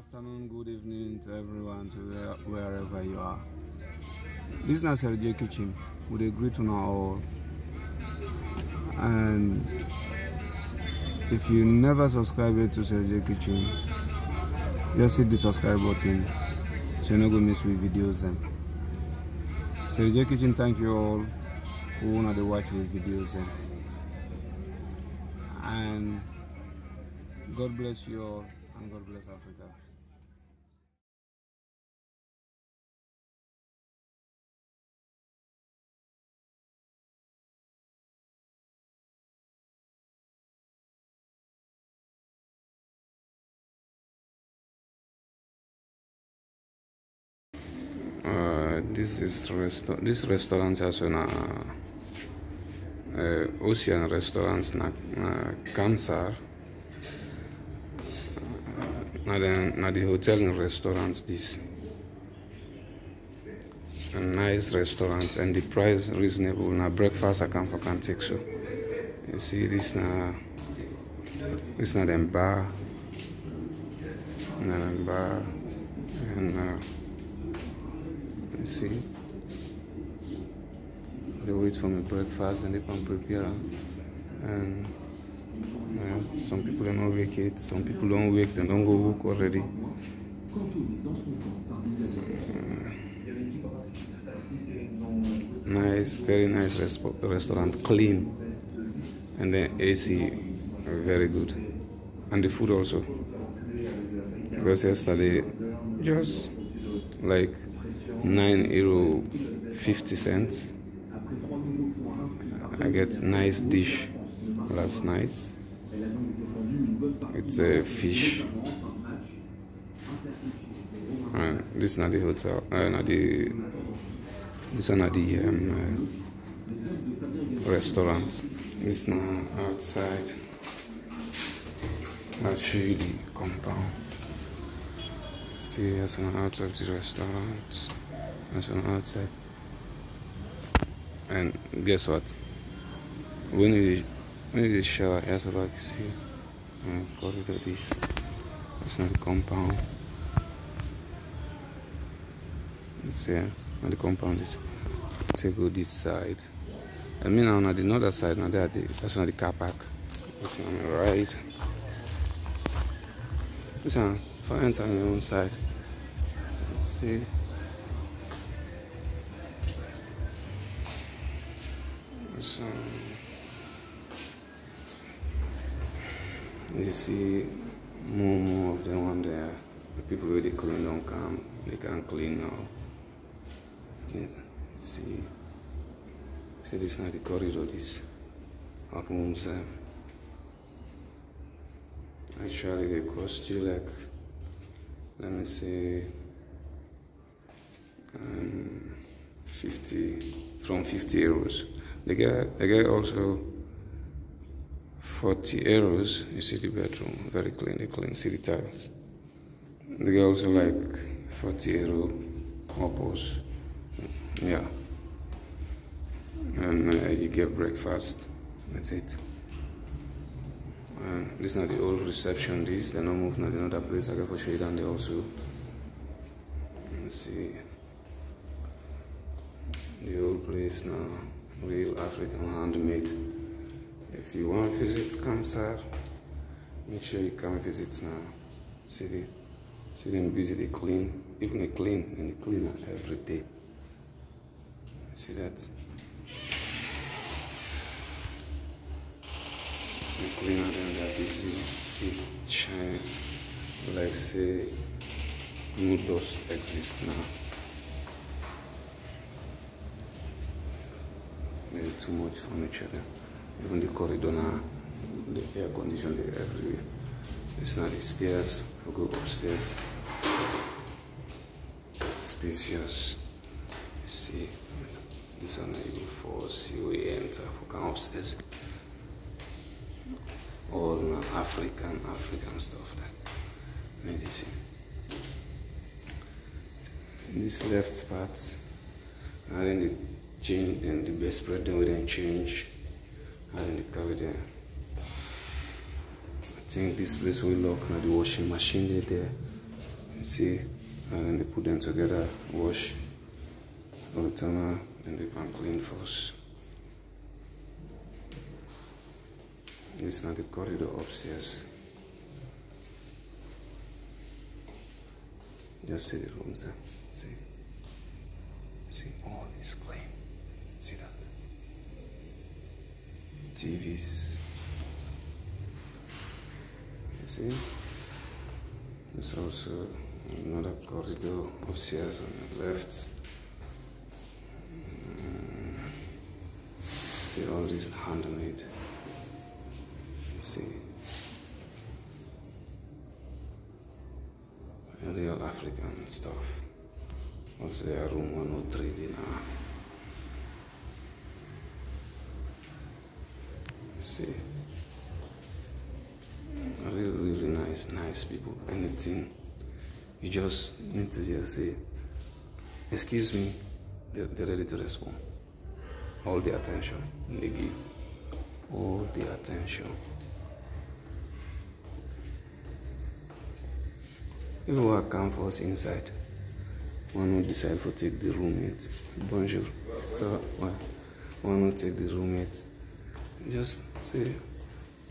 afternoon, good evening to everyone, to where, wherever you are. This is Cher J Kitchen with a great to all. And if you never subscribe yet to Cher J Kitchen, just hit the subscribe button so you're not going to miss with videos then. Cher J Kitchen, thank you all for one the watch with videos then. And God bless you all and God bless Africa. This is resto this restaurant also na uh, Ocean restaurant na, na Kamsar. Na the, na the hotel and restaurant this a nice restaurant and the price reasonable. Na breakfast I can for can take so. You see this na this na them bar. Na bar. And uh, you see? They wait for me breakfast and they can prepare and uh, some people don't wake it some people don't wake they don't go work already. Nice very nice restaurant clean. And the AC very good. And the food also. Because yesterday just like 9 euro 50 cents. I get nice dish last night. It's a fish. And this is not the hotel uh, not the this one not the um, uh, restaurant. This now outside. I'll show you the compound see that's one out of the restaurant that's one outside and guess what? When you when you shower that's what I see and corridor this it's not compound. It's here and the compound is take go this side. I mean on the other side now there the that's not the car park. It's on the right. One for enter on your own side. See you see more and more of them on there the people they clean don't come. They can't clean now. Yes see. See this not the corridor this rooms um, actually they cost you like let me say um, 50 from 50 euros they guy, they get also 40 euros you the bedroom very clean they clean the tiles. They get also like 40 euro couples yeah. And uh, you get breakfast. That's it. And this is not the old reception this they're not moving to another place. I get for you down there also. Let's see. The old place now real african handmade if you want to visit Kamsar make sure you come visit now. See the see them busy they clean even they clean and they clean every day. See that? They clean and then they're see shine. Like say no dust exist now too much furniture there. Even the corridor now, the air condition there everywhere. It's not the stairs, for go upstairs. Spacious. See, this one you go for see you enter for come upstairs. All now African, African stuff there. Medicine. This left part, then the change and the best spread then we then change. And then the carry there. I think this place will lock now the washing machine there. There see and then they put them together wash all the toner then they can clean first this is not the corridor upstairs. Just see the rooms there see? See all is clean see that TVs you see there's also another corridor upstairs on the left. Mm. See all this handmade. You see. Real African stuff. Also room 103 dinner. See. Really, really nice, nice people. Anything you just need to just say, excuse me, they're, they're ready to respond. All the attention they give. All the attention. I come for us inside, one will decide to take the roommate. Bonjour. So, well, one will take the roommate. Just say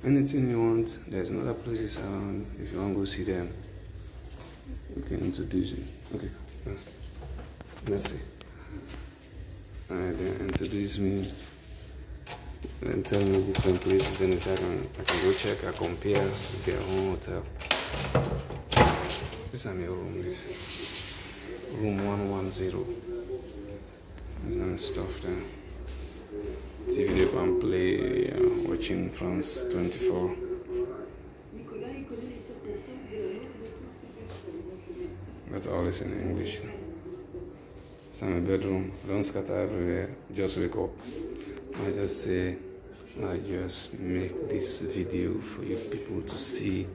anything you want. There's another places around if you want to go see them. You can introduce you. Okay. Let's see. Alright, then introduce me and tell me different places. Then I can, I can go check, I compare with their own hotel. This is my room, this room 110. There's some stuff there. TV they can play, uh, watching France 24. That's always in English. It's in my bedroom. Don't scatter everywhere. Just wake up. I just say, I just make this video for you people to see.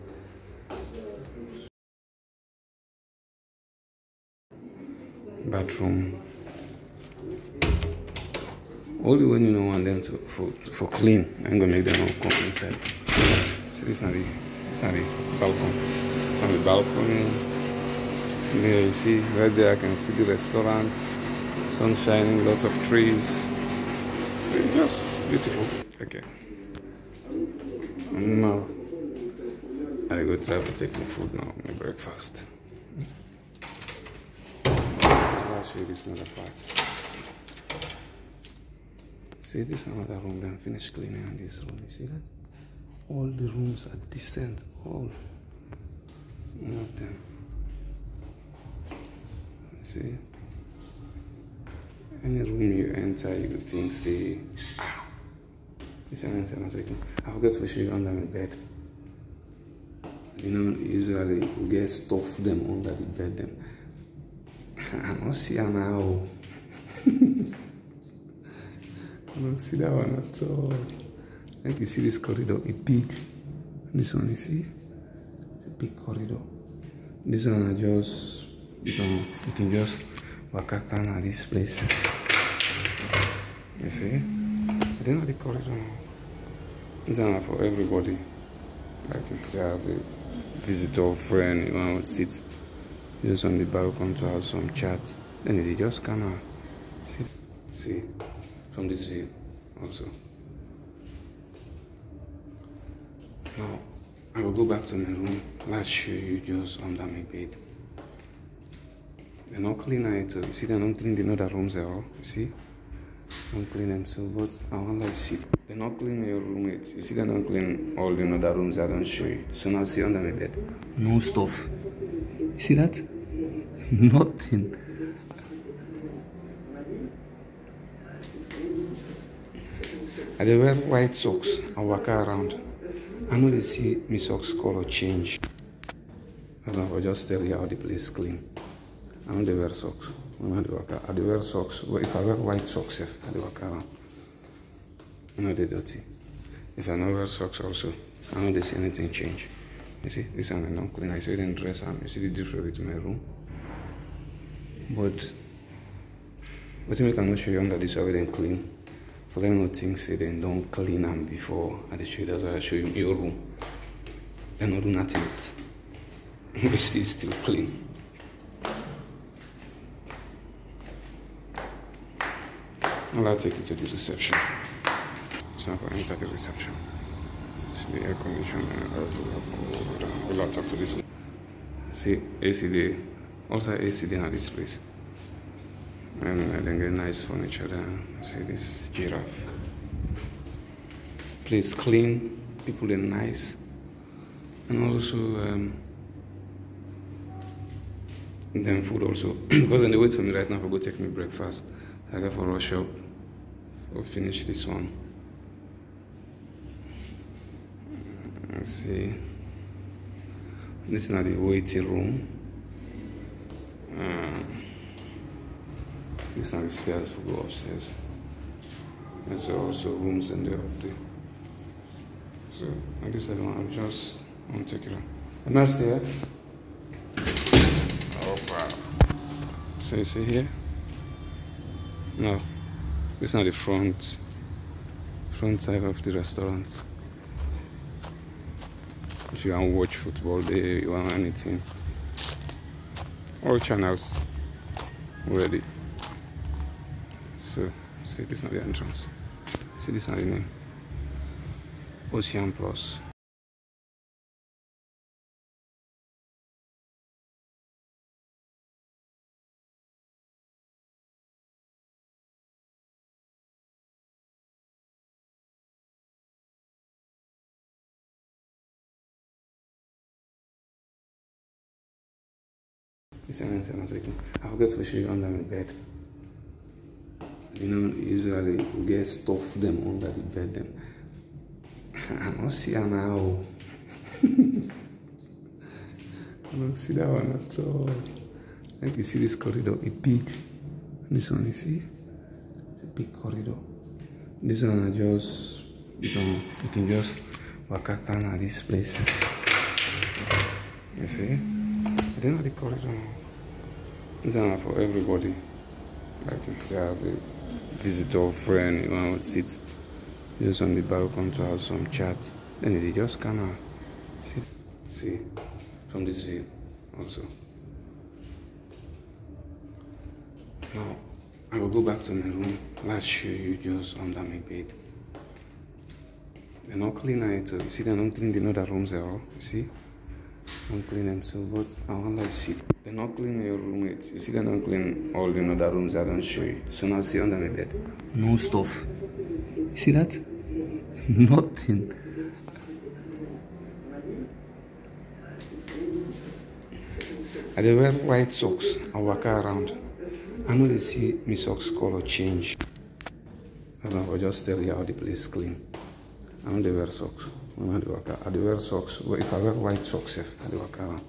Bathroom. Only when you don't want them to for for clean, I'm gonna make them all come inside. See, this is not the, not the balcony. It's not the balcony. There you see, right there I can see the restaurant, sun shining, lots of trees. See, just beautiful. Okay. Now, I go try to take my food now, my breakfast. I'll show you this another part. See, this is another room. Then finish cleaning on this room. You see that? All the rooms are decent. All. Them. See? Any room you enter, you think, see, ah. This one enter, I forgot to show you under my bed. You know, usually we get stuff them under the bed. Them. I don't see now. I don't see that one at all. Like you see this corridor, a big. This one, you see? It's a big corridor. This one I just, you can, you can just walk out at this place. You see? I don't know the corridor. This one for everybody. Like if you have a visitor or friend, you want to sit just on the balcony to have some chat, then they just kind of see, see from this view also. Now, I will go back to my room. Let's show you just under my bed. They're not clean it. so You see, they're not clean the other rooms at all. You see? Don't clean them so, but I want to see. They're not clean your roommates. You see, they're not clean all the other rooms I don't show you. So now see under my bed. No stuff. You see that? Nothing. I dey wear white socks and waka around. I know they see my socks color change. I don't know, I just tell you how the place clean. I know they wear socks. When I dey waka, I dey wear socks. If I wear white socks, if I dey waka around, I know they dirty. If I no wear socks also, I know they see anything change. You see, this one is not clean. I see them dress am. You see the difference with my room. But wetin make I no show you under this one wey dem clean? for them not think say them clean them before i dey show that's why i show you your room dem no do nothing yet but still still clean well i'll take you to the reception so i go enter the reception see the air conditioner we'll talk to this see ACD. also ACD dey this place and get nice furniture. See this giraffe. Place clean. People are nice. And also um, then food also. because they wait for me right now for go take me breakfast. I got for rush up. We'll finish this one. Let's see. This is not the waiting room. This is not the stairs we go upstairs. There's also rooms in there up there. So, like this, I don't, I'll just to take it out. Am I here? Oh, wow. So, you see here? No. This is not the front front side of the restaurant. If you want to watch football there, you want anything. All channels ready. So see this is the entrance. See this is the name. Ocean Plus. Listen, one second. I forgot to show you under my bed. You know, usually we get stuff them under the bed. Them. I don't see her now. I don't see that one at all. Like you see this corridor, a big. This one, you see? It's a big corridor. This one I just, you know, you can just walk out at this place. You see? They know the corridor. It's not for everybody. Like if you have a visitor or friend, you to sit just on the balcony to have some chat, then they just kind of sit, see from this view also. Now, I will go back to my room. Let's show you just under my bed. They're not clean it. You see, they're not clean the other rooms at all. You see? Don't clean them so, but I want to see. They're not cleaning your roommates. You see, they're not clean all the other rooms. I don't show you. So now see under my bed. No stuff. You see that? Nothing. I dey wear white socks and walk around. I know they see my socks color change. I don't know, I'll just tell you how the place clean. I know they wear socks. When I dey waka, I dey wear socks. But if I wear white socks, if I dey walk around.